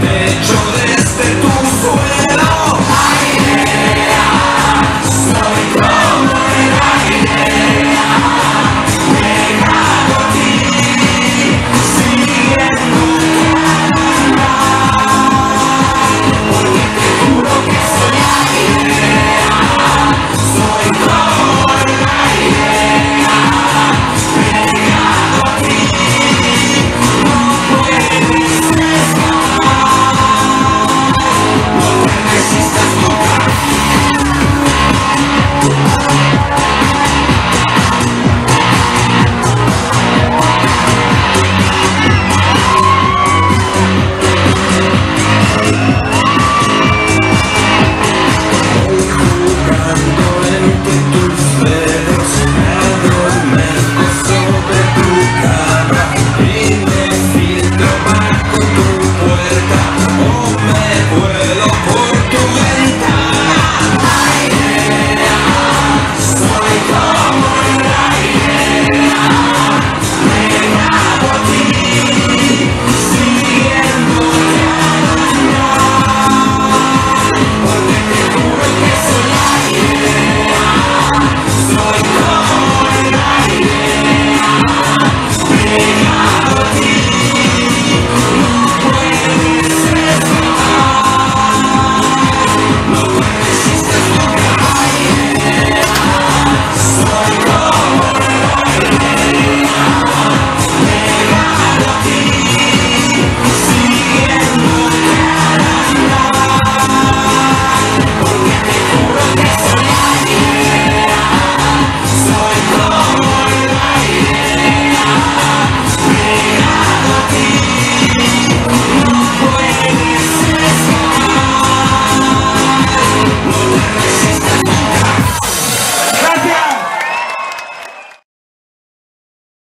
techo de